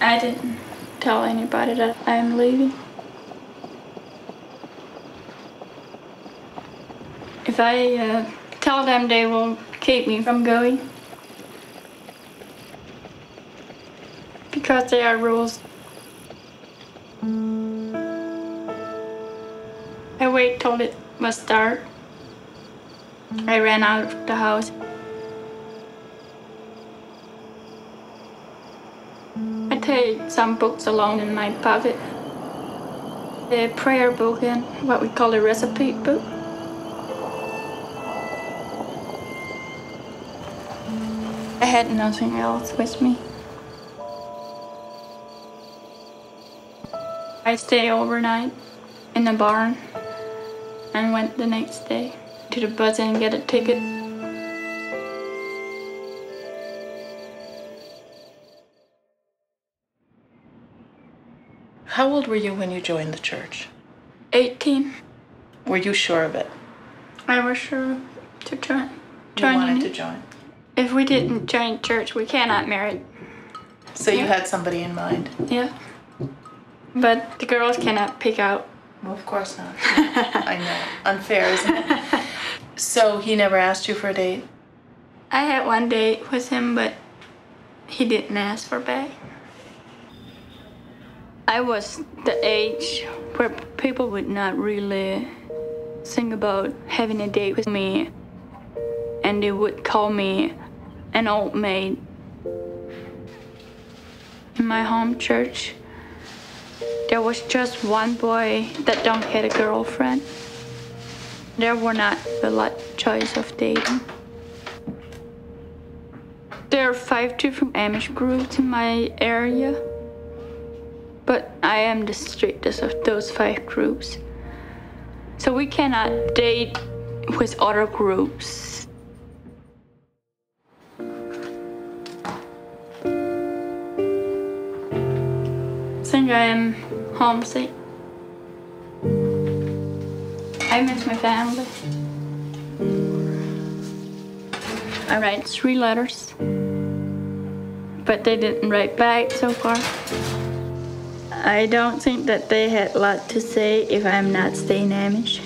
I didn't tell anybody that I'm leaving. If I uh, tell them, they will keep me from going. Because there are rules. I wait till it was dark. I ran out of the house. Take some books along in my pocket. A prayer book and what we call a recipe book. I had nothing else with me. I stay overnight in the barn and went the next day to the bus and get a ticket. How old were you when you joined the church? 18. Were you sure of it? I was sure to join. You wanted to join. If we didn't join church, we cannot marry. So you had somebody in mind? Yeah. But the girls cannot pick out. Well, of course not. I know. Unfair, isn't it? So he never asked you for a date? I had one date with him, but he didn't ask for back. I was the age where people would not really think about having a date with me, and they would call me an old maid. In my home church, there was just one boy that don't had a girlfriend. There were not a lot choice of dating. There are five different Amish groups in my area, I am the strictest of those five groups. So we cannot date with other groups. Think I am homesick. I miss my family. I write three letters, but they didn't write back so far. I don't think that they had a lot to say if I'm not staying Amish.